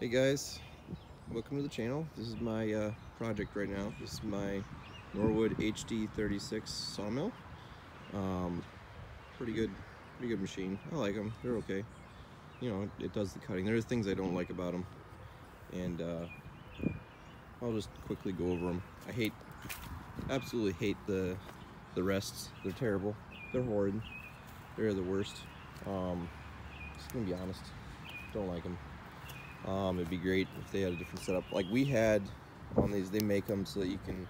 Hey guys, welcome to the channel. This is my uh, project right now. This is my Norwood HD36 sawmill. Um, pretty good, pretty good machine. I like them. They're okay. You know, it does the cutting. There's things I don't like about them, and uh, I'll just quickly go over them. I hate, absolutely hate the the rests. They're terrible. They're horrid. They're the worst. Um, just gonna be honest. Don't like them. Um, it'd be great if they had a different setup. Like we had on these, they make them so that you can,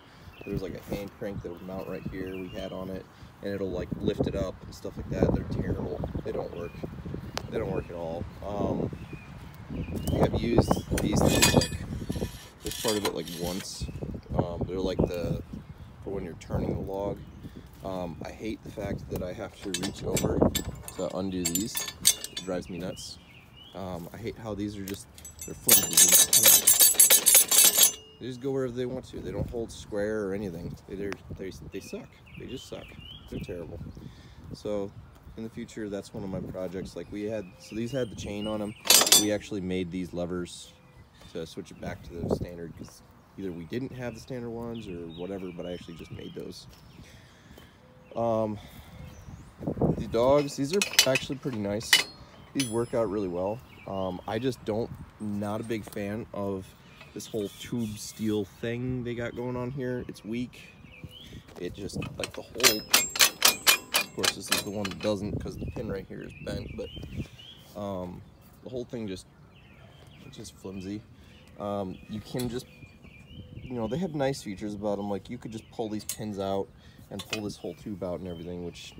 there's like a hand crank that would mount right here we had on it and it'll like lift it up and stuff like that. They're terrible. They don't work. They don't work at all. Um, I have used these things like, this part of it like once. Um, they're like the, for when you're turning the log. Um, I hate the fact that I have to reach over to undo these. It drives me nuts. Um, I hate how these are just, they're flimsy. They just, go wherever they want to. They don't hold square or anything. They, they, they suck. They just suck. They're terrible. So in the future, that's one of my projects. Like we had, so these had the chain on them. We actually made these levers to switch it back to the standard because either we didn't have the standard ones or whatever, but I actually just made those. Um, the dogs, these are actually pretty nice. These work out really well. Um, I just don't, not a big fan of this whole tube steel thing they got going on here. It's weak. It just, like the whole, of course this is the one that doesn't because the pin right here is bent, but um, the whole thing just, it's just flimsy. Um, you can just, you know, they have nice features about them. Like you could just pull these pins out and pull this whole tube out and everything, which,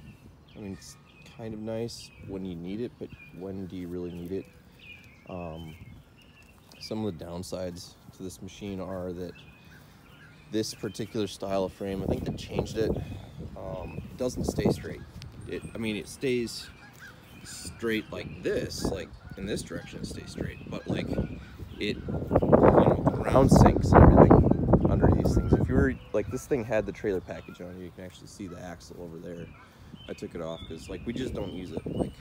I mean, it's kind of nice when you need it, but when do you really need it? Um, some of the downsides to this machine are that this particular style of frame, I think they changed it, um, doesn't stay straight. It, I mean, it stays straight like this, like in this direction it stays straight, but like it, you know, the ground sinks and everything under these things. If you were, like this thing had the trailer package on, it, you can actually see the axle over there. I took it off because like we just don't use it. Like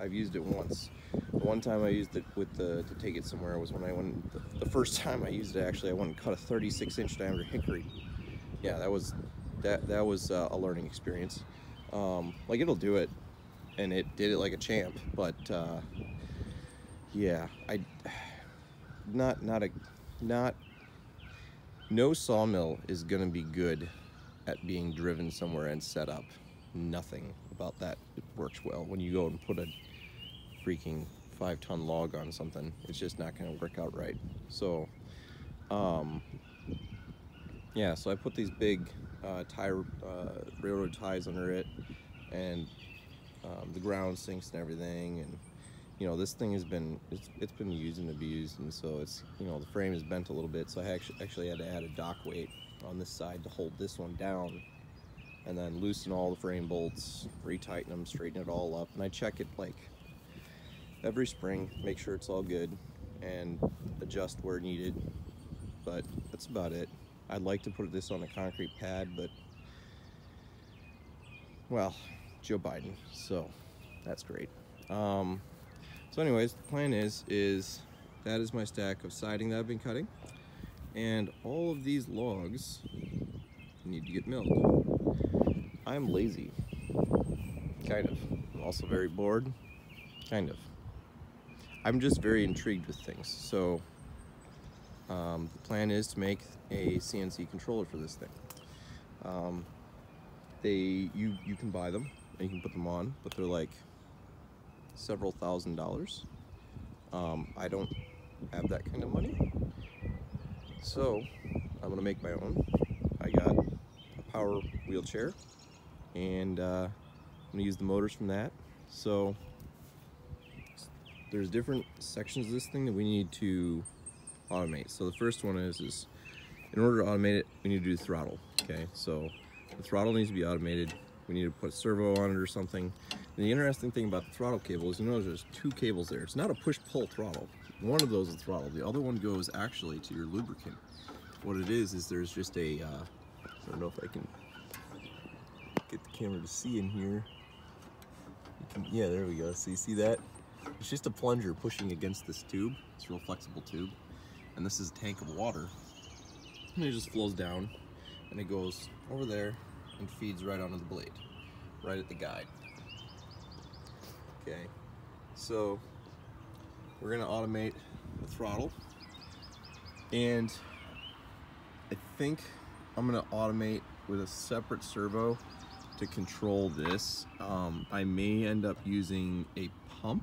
I've used it once. The one time I used it with the to take it somewhere was when I went. The, the first time I used it actually, I went and cut a 36 inch diameter hickory. Yeah, that was that that was uh, a learning experience. Um, like it'll do it, and it did it like a champ. But uh, yeah, I not not a not no sawmill is gonna be good at being driven somewhere and set up nothing about that works well. When you go and put a freaking five ton log on something, it's just not gonna work out right. So, um, yeah, so I put these big uh, tie, uh, railroad ties under it and um, the ground sinks and everything. And, you know, this thing has been, it's, it's been used and abused. And so it's, you know, the frame is bent a little bit. So I actually, actually had to add a dock weight on this side to hold this one down and then loosen all the frame bolts, retighten them, straighten it all up. And I check it like every spring, make sure it's all good and adjust where needed. But that's about it. I'd like to put this on a concrete pad, but well, Joe Biden, so that's great. Um, so anyways, the plan is, is that is my stack of siding that I've been cutting. And all of these logs need to get milled. I'm lazy, kind of. I'm also very bored, kind of. I'm just very intrigued with things. So um, the plan is to make a CNC controller for this thing. Um, they you you can buy them and you can put them on, but they're like several thousand dollars. Um, I don't have that kind of money, so I'm gonna make my own. I got a power wheelchair, and uh, I'm gonna use the motors from that. So there's different sections of this thing that we need to automate. So the first one is, is in order to automate it, we need to do throttle, okay? So the throttle needs to be automated. We need to put a servo on it or something. And the interesting thing about the throttle cable is you notice there's two cables there. It's not a push-pull throttle. One of those is throttle. The other one goes actually to your lubricant. What it is, is there's just a. Uh, I don't know if I can get the camera to see in here. Can, yeah, there we go. So you see that? It's just a plunger pushing against this tube. It's a real flexible tube. And this is a tank of water. And it just flows down and it goes over there and feeds right onto the blade, right at the guide. Okay, so we're gonna automate the throttle and I think I'm gonna automate with a separate servo to control this. Um, I may end up using a pump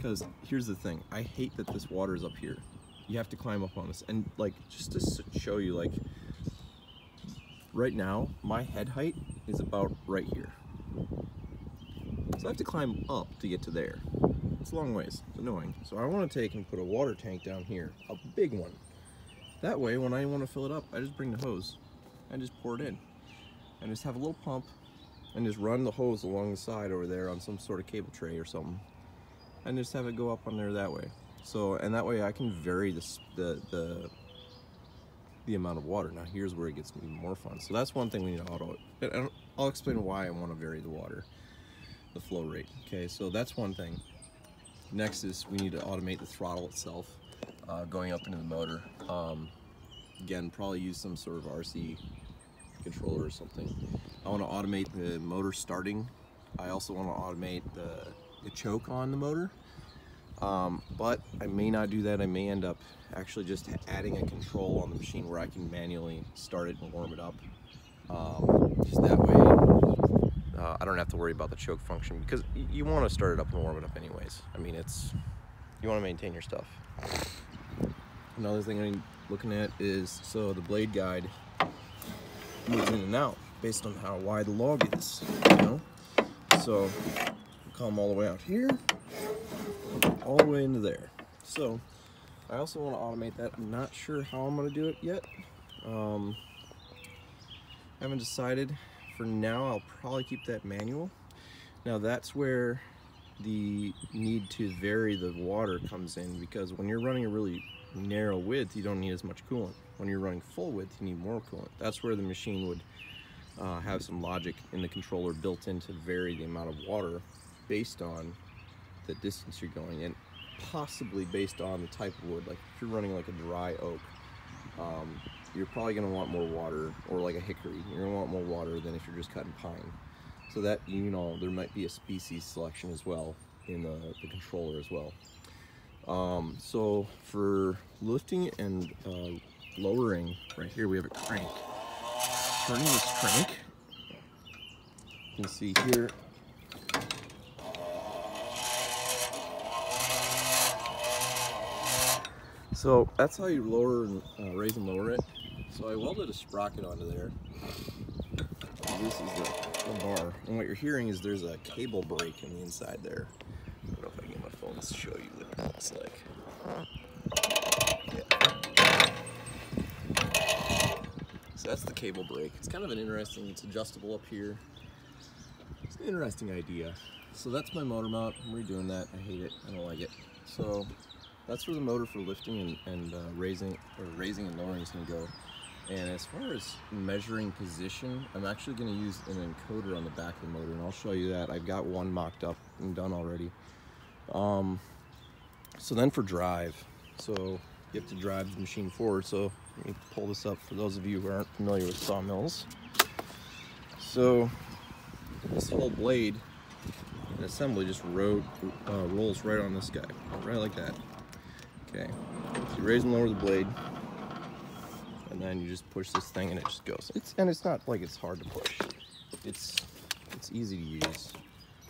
because here's the thing. I hate that this water is up here. You have to climb up on this. And like, just to show you like, right now, my head height is about right here. So I have to climb up to get to there. It's a long ways, it's annoying. So I wanna take and put a water tank down here, a big one. That way, when I wanna fill it up, I just bring the hose and just pour it in. And just have a little pump and just run the hose along the side over there on some sort of cable tray or something and just have it go up on there that way. So and that way I can vary the the the, the amount of water. Now here's where it gets even more fun. So that's one thing we need to auto I'll explain why I want to vary the water the flow rate okay? So that's one thing. Next is we need to automate the throttle itself uh, going up into the motor. Um, again probably use some sort of RC controller or something. I want to automate the motor starting. I also want to automate the, the choke on the motor. Um, but I may not do that. I may end up actually just adding a control on the machine where I can manually start it and warm it up. Um, just that way uh, I don't have to worry about the choke function because you want to start it up and warm it up anyways. I mean, it's, you want to maintain your stuff. Another thing I'm looking at is, so the blade guide moves in and out based on how wide the log is, you know? So, come all the way out here, all the way into there. So, I also want to automate that. I'm not sure how I'm going to do it yet. Um, haven't decided. For now, I'll probably keep that manual. Now that's where the need to vary the water comes in because when you're running a really narrow width, you don't need as much coolant. When you're running full width, you need more coolant. That's where the machine would uh, have some logic in the controller built in to vary the amount of water based on the distance you're going and possibly based on the type of wood. Like if you're running like a dry oak, um, you're probably gonna want more water or like a hickory. You're gonna want more water than if you're just cutting pine. So that, you know, there might be a species selection as well in the, the controller as well. Um, so for lifting and uh, lowering, right here we have a crank. Turning this crank, you can see here, So that's how you lower and uh, raise and lower it. So I welded a sprocket onto there. This is the, the, bar. And what you're hearing is there's a cable brake in the inside there. I don't know if I can get my phone to show you what it looks like. So that's the cable brake. It's kind of an interesting, it's adjustable up here. It's an interesting idea. So that's my motor mount. I'm redoing that. I hate it. I don't like it. So that's where the motor for lifting and, and uh, raising or raising and lowering is going to go. And as far as measuring position, I'm actually going to use an encoder on the back of the motor, and I'll show you that. I've got one mocked up and done already. Um, so then for drive, so you have to drive the machine forward. So let me pull this up for those of you who aren't familiar with sawmills. So this whole blade assembly just uh, rolls right on this guy, right like that. Okay, so you raise and lower the blade, and then you just push this thing and it just goes. It's and it's not like it's hard to push. It's it's easy to use.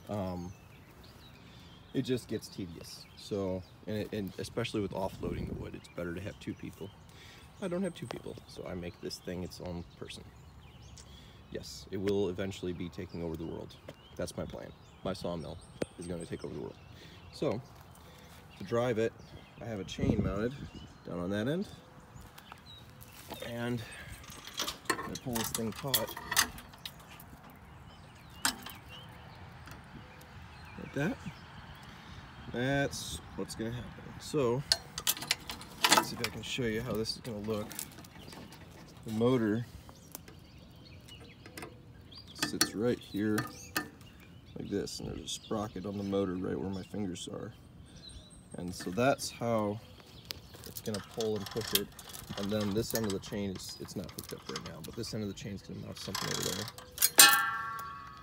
Um, it just gets tedious. So, and, it, and especially with offloading the wood, it's better to have two people. I don't have two people, so I make this thing its own person. Yes, it will eventually be taking over the world. That's my plan. My sawmill is going to take over the world. So, to drive it, I have a chain mounted down on that end. And I pull this thing taut. Like that. That's what's gonna happen. So, let's see if I can show you how this is gonna look. The motor sits right here like this, and there's a sprocket on the motor right where my fingers are. And so that's how it's gonna pull and push it. And then this end of the chain is, it's not hooked up right now, but this end of the chain is gonna mount something over there.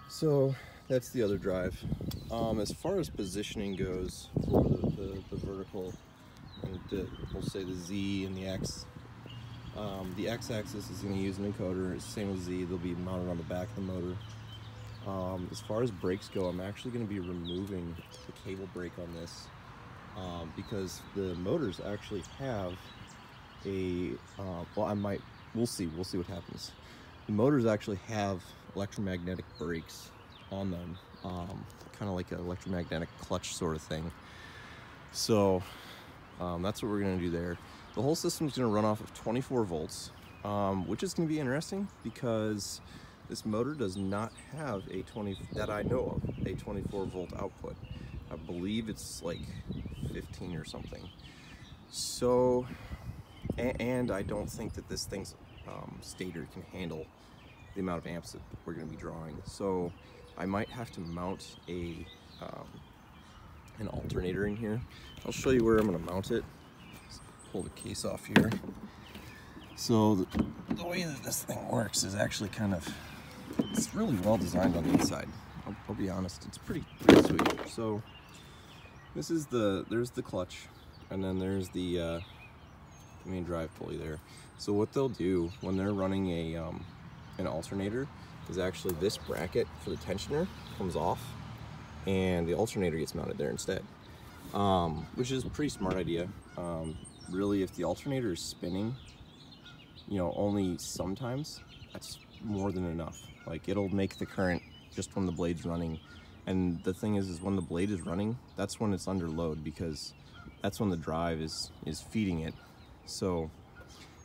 So that's the other drive. Um, as far as positioning goes for the, the, the vertical, and the, we'll say the Z and the X, um, the X-axis is to use an encoder. It's the same as Z. They'll be mounted on the back of the motor. Um, as far as brakes go, I'm actually going to be removing the cable brake on this um, because the motors actually have a, uh, well, I might, we'll see, we'll see what happens. The motors actually have electromagnetic brakes on them, um, kind of like an electromagnetic clutch sort of thing. So um, that's what we're going to do there. The whole system is going to run off of 24 volts, um, which is going to be interesting because this motor does not have a 20, that I know of, a 24 volt output. I believe it's like 15 or something. So, and, I don't think that this thing's um, stator can handle the amount of amps that we're going to be drawing. So I might have to mount a um, an alternator in here. I'll show you where I'm going to mount it pull the case off here. So the, the, way that this thing works is actually kind of, it's really well designed on the inside. I'll, I'll be honest, it's pretty, pretty sweet. So this is the, there's the clutch and then there's the, uh, main drive pulley there. So what they'll do when they're running a, um, an alternator is actually this bracket for the tensioner comes off and the alternator gets mounted there instead. Um, which is a pretty smart idea. Um, really if the alternator is spinning, you know, only sometimes, that's more than enough. Like it'll make the current just when the blade's running. And the thing is, is when the blade is running, that's when it's under load because that's when the drive is, is feeding it. So,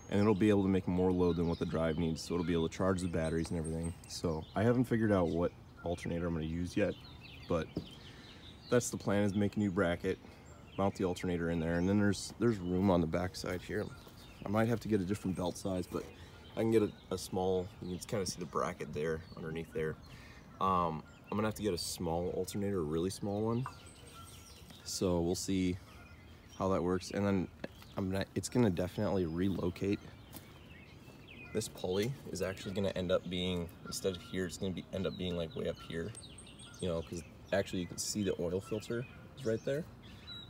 and it'll be able to make more load than what the drive needs. So it'll be able to charge the batteries and everything. So I haven't figured out what alternator I'm gonna use yet, but that's the plan is make a new bracket mount the alternator in there and then there's there's room on the back side here I might have to get a different belt size but I can get a, a small you can kind of see the bracket there underneath there um, I'm gonna have to get a small alternator a really small one. So we'll see how that works. And then I'm gonna it's gonna definitely relocate. This pulley is actually gonna end up being instead of here it's gonna be end up being like way up here. You know because actually you can see the oil filter is right there.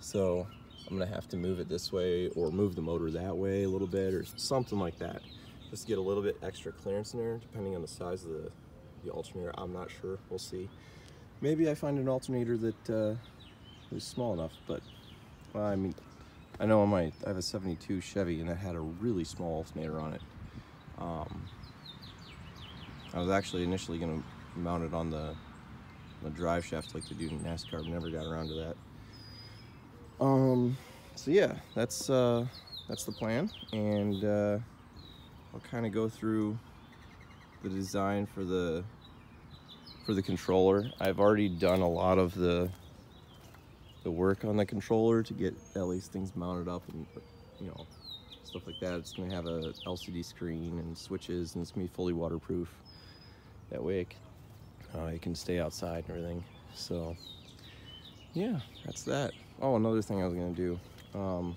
So I'm gonna have to move it this way or move the motor that way a little bit or something like that. Just to get a little bit extra clearance in there, depending on the size of the, the alternator. I'm not sure, we'll see. Maybe I find an alternator that uh, is small enough, but well, I mean, I know on my, I have a 72 Chevy and it had a really small alternator on it. Um, I was actually initially gonna mount it on the, the drive shaft like they do in NASCAR, but never got around to that. Um, so yeah, that's uh, that's the plan, and uh, I'll kind of go through the design for the for the controller. I've already done a lot of the the work on the controller to get at least things mounted up and you know stuff like that. It's gonna have a LCD screen and switches, and it's gonna be fully waterproof. That way, it can, uh, it can stay outside and everything. So yeah, that's that. Oh, another thing I was gonna do. Um,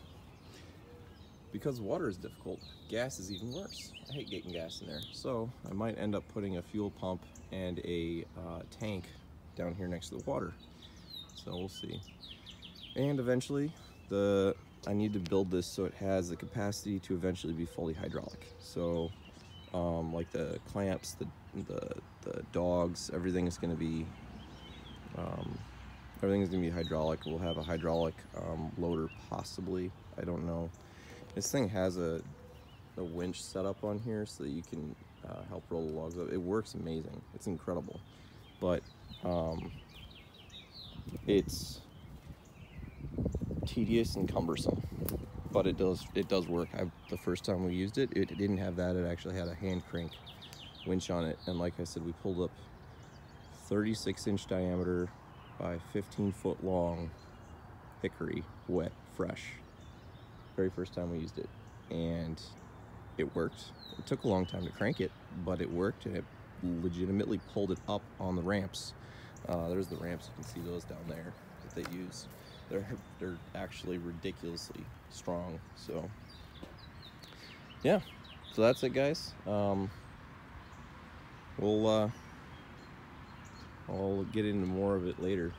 because water is difficult, gas is even worse. I hate getting gas in there. So I might end up putting a fuel pump and a uh, tank down here next to the water. So we'll see. And eventually, the I need to build this so it has the capacity to eventually be fully hydraulic. So um, like the clamps, the, the, the dogs, everything is gonna be um, Everything's gonna be hydraulic. We'll have a hydraulic um, loader possibly. I don't know. This thing has a, a winch set up on here so that you can uh, help roll the logs up. It works amazing. It's incredible. But um, it's tedious and cumbersome. But it does it does work. I, the first time we used it, it didn't have that. It actually had a hand crank winch on it. And like I said, we pulled up 36 inch diameter by 15 foot long hickory, wet, fresh very first time we used it. And it worked. It took a long time to crank it, but it worked and it legitimately pulled it up on the ramps. Uh, there's the ramps, you can see those down there that they use. They're, they're actually ridiculously strong, so yeah. So that's it guys. Um, we'll, uh, I'll get into more of it later.